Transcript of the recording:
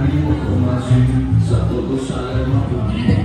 Kami berkumasi Satu. besar mampu